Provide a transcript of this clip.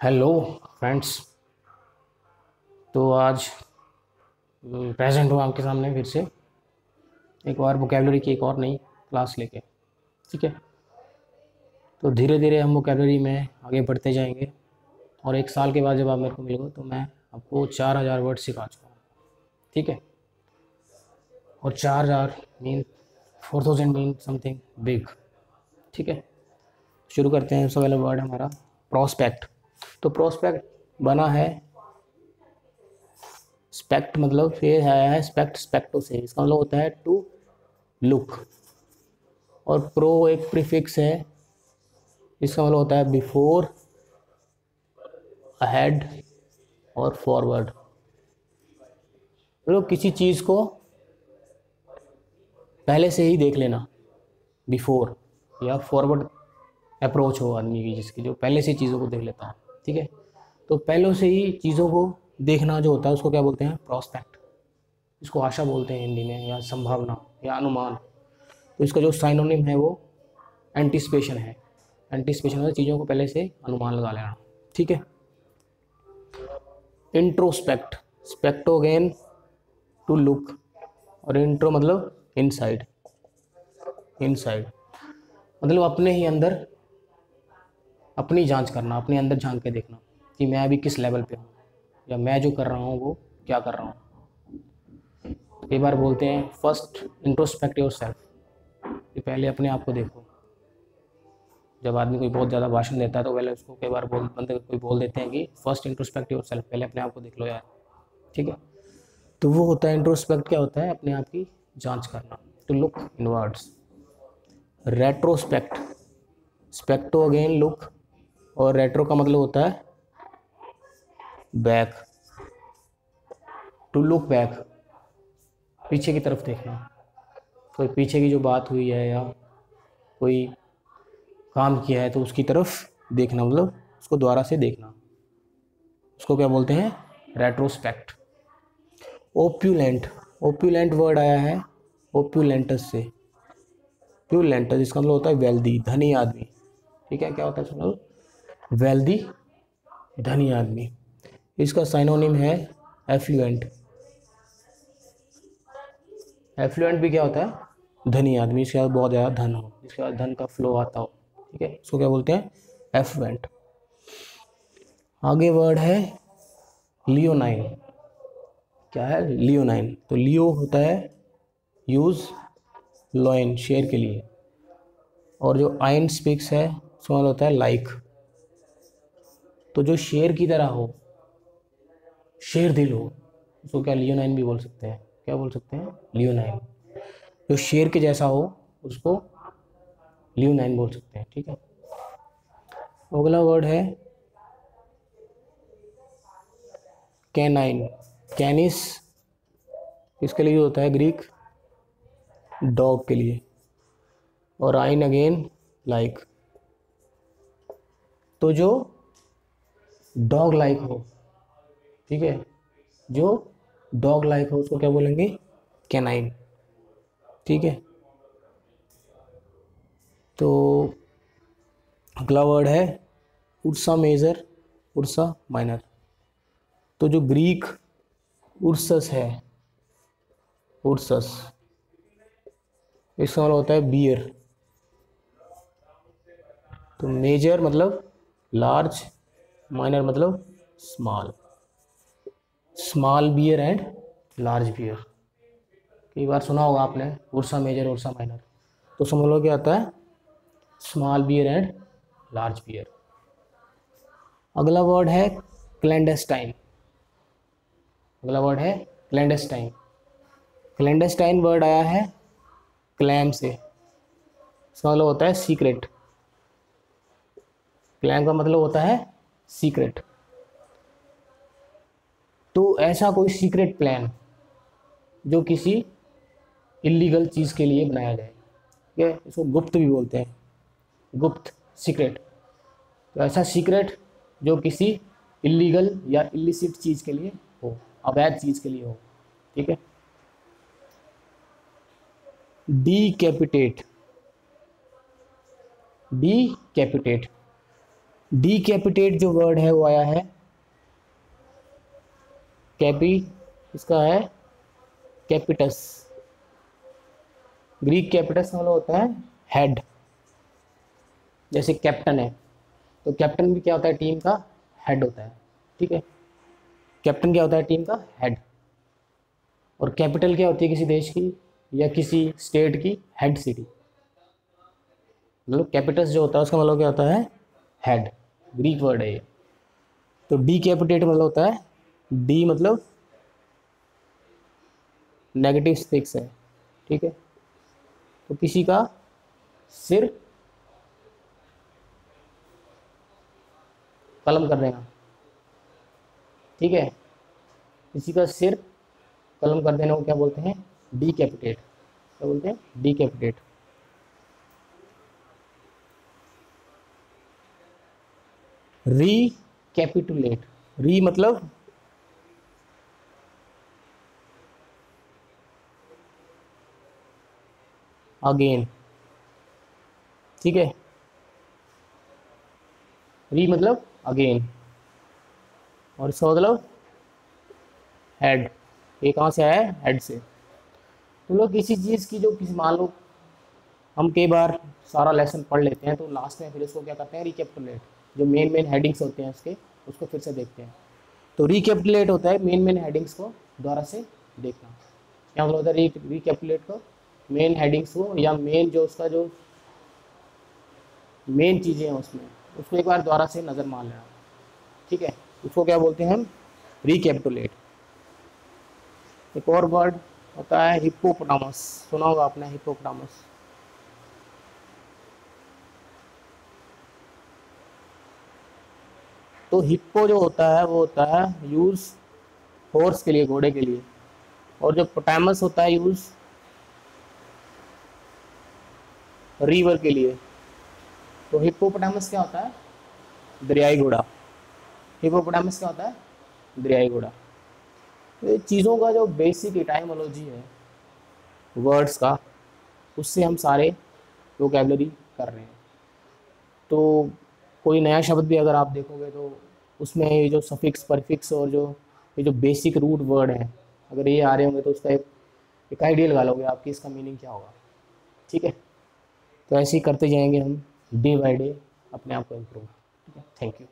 Hello friends तो आज present हूँ आपके सामने फिर से। एक और वोकेबलरी की एक और नई क्लास लेके। ठीक है? तो धीरे धीरे हम वोकेबलरी में आगे बढ़ते जाएँगे। और एक साल के बाद जब आप मेरे को मिलोगे तो मैं आपको चार हज़ार वर्ड सिखा चुका हूँ। ठीक है? और चार हज़ार mean four thousand mean something big ठीक है? शुरू करते हैं। सबसे पहला वर्ड हमारा प्रोस्पेक्ट तो प्रोस्पेक्ट बना है। स्पेक्ट मतलब फिर है स्पेक्ट स्पेक्टो से इसका मतलब होता है टू लुक और प्रो एक प्रीफिक्स है। इसका मतलब होता है बिफोर अहेड और फॉरवर्ड मतलब किसी चीज़ को पहले से ही देख लेना। बिफोर या फॉरवर्ड अप्रोच हो आदमी की जिसकी जो पहले से चीज़ों को देख लेता है। ठीक है? तो पहले से ही चीज़ों को देखना जो होता है, उसको क्या बोलते हैं? प्रॉस्पेक्ट इसको आशा बोलते हैं हिंदी में, या संभावना, या अनुमान. तो इसका जो साइनोनिम है वो एंटिसिपेशन है. एंटिसिपेशन मतलब चीज़ों को पहले से अनुमान लगा लेना. ठीक है? Introspect specto again to look और इंट्रो मतलब इनसाइड इनसाइड मतलब अपने ही अंदर अपनी जाँच करना, अपने अंदर झाँक के देखना कि मैं अभी किस लेवल पे हूँ या मैं जो कर रहा हूँ वो क्या कर रहा हूँ। कई बार बोलते हैं फ़र्स्ट इंट्रोस्पेक्ट योर सेल्फ कि पहले अपने आप को देखो। जब आदमी कोई बहुत ज़्यादा भाषण देता है तो पहले उसको कई बार बोल, बंदे कोई बोल देते हैं कि फ़र्स्ट इंट्रोस्पेक्ट योर सेल्फ पहले अपने आप को देख लो यार, ठीक है? तो वो होता है इंट्रोस्पेक्ट क्या होता है? अपने आप की जाँच करना to look inwards retrospect specto again look और रेट्रो का मतलब होता है बैक टू लुक बैक पीछे की तरफ़ देखना। कोई पीछे की जो बात हुई है या कोई काम किया है तो उसकी तरफ़ देखना मतलब उसको दोबारा से देखना। उसको क्या बोलते हैं? रेट्रोस्पेक्ट ओप्यूलेंट ओप्यूलेंट वर्ड आया है ओप्यूलेंटस से। प्यूलेंटस इसका मतलब होता है वेल्दी धनी आदमी। ठीक है? क्या होता है सुनो वेल्दी धनी आदमी। इसका साइनोनिम है एफ्लुएंट एफ्लुएंट भी क्या होता है? धनी आदमी। इसके बाद बहुत ज़्यादा धन हो। इसके बाद धन का फ्लो आता हो। ठीक है? इसको क्या बोलते हैं? एफ्लुएंट आगे वर्ड है लियोनाइन क्या है? लियोनाइन तो लियो होता है यूज़ लॉइन शेयर के लिए। और जो आइन स्पिक्स है, उसका होता है लाइक तो जो शेर की तरह हो, शेर दिल हो, उसको क्या लियोनाइन भी बोल सकते हैं? क्या बोल सकते हैं? लियोनाइन। जो शेर के जैसा हो, उसको लियोनाइन बोल सकते हैं, ठीक है? अगला वर्ड है कैनाइन। कैनिस इसके लिए होता है ग्रीक? डॉग के लिए। और आइन अगेन, लाइक। तो जो डॉग लाइक हो ठीक है? जो डॉग लाइक हो उसको क्या बोलेंगे? कैनाइन। ठीक है? तो अगला वर्ड है उर्सा मेजर उर्सा माइनर तो जो ग्रीक उर्सस है उर्सस इसका मतलब होता है बियर तो मेजर मतलब लार्ज माइनर मतलब small small beer and large beer कई बार सुना होगा आपने उर्सा मेजर उर्सा माइनर तो समझ लो क्या आता है small beer and large beer अगला वर्ड है क्लैंडेस्टाइन अगला वर्ड है क्लैंडेस्टाइन क्लैंडेस्टाइन वर्ड आया है क्लैम से. इसका मतलब होता है सीक्रेट क्लैम का मतलब होता है सीक्रेट। तो ऐसा कोई सीक्रेट प्लान जो किसी इलीगल चीज़ के लिए बनाया जाए। ठीक है? इसको गुप्त भी बोलते हैं। गुप्त, सीक्रेट। तो ऐसा सीक्रेट जो किसी इलीगल या इलिसिट चीज़ के लिए हो, अवैध चीज़ के लिए हो। ठीक है? Decapitate decapitate decapitate जो वर्ड है वो आया है। कैपी इसका है? कैपिटस ग्रीक कैपिटस मतलब होता है हेड जैसे कैप्टन है। तो कैप्टन भी क्या होता है? टीम का हेड होता है। ठीक है? कैप्टन क्या होता है? टीम का हेड और कैपिटल क्या होती है किसी देश की? या किसी स्टेट की? हेड सिटी मतलब कैपिटल्स जो होता है, उसका मतलब क्या होता है? हेड ग्रीक वर्ड है ये। तो डी कैपिटेट मतलब होता है डी मतलब नेगेटिव स्पिक्स है, ठीक है? तो किसी का सिर कलम कर देना ठीक है? किसी का सिर कलम कर देना को क्या बोलते हैं? डी कैपिटेट क्या बोलते हैं? डी कैपिटेट री कैपिटुलेट री मतलब? अगेन ठीक है? री मतलब अगेन और इसका मतलब? हेड ये कहाँ से आया है? हेड से। तो लोग किसी चीज़ की जो किसी मान लो, हम कई बार सारा लेसन पढ़ लेते हैं तो लास्ट में फिर उसको क्या करते हैं? रिकेपटुलेट जो मेन मेन हेडिंग्स होते हैं उसके, उसको फिर से देखते हैं। तो रिकेपटुलेट होता है मेन मेन हेडिंग्स को दोबारा से देखना। क्या मतलब होता है रिकेपटुलेट को? मेन हेडिंग्स को या मेन जो उसका जो मेन चीज़ें हैं उसमें, उसको एक बार दोबारा से नज़र मार लेना। ठीक है? उसको क्या बोलते हैं हम? रिकेपटुलेट एक और वर्ड होता है हिप्पोपोटामस सुना होगा आपने हिप्पोपोटामस तो हिप्पो जो होता है, वो होता है यूज़ हॉर्स के लिए, घोड़े के लिए। और जो पोटामस होता है यूज़ रिवर के लिए। तो हिप्पोपोटामस क्या होता है? दरियाई घोड़ा। हिप्पोपोटामस क्या होता है? दरियाई घोड़ा। तो चीज़ों का जो बेसिक इटाइमोलॉजी है वर्ड्स का, उससे हम सारे वोकेबलरी कर रहे हैं। तो कोई नया शब्द भी अगर आप देखोगे तो उसमें ये जो सफिक्स परफिक्स और जो, ये जो बेसिक रूट वर्ड हैं, अगर ये आ रहे होंगे तो उसका एक एक आइडिया लगा लोगे आपकी इसका मीनिंग क्या होगा। ठीक है? तो ऐसे ही करते जाएँगे हम डे बाई डे अपने आप को इम्प्रूव ठीक है? Thank you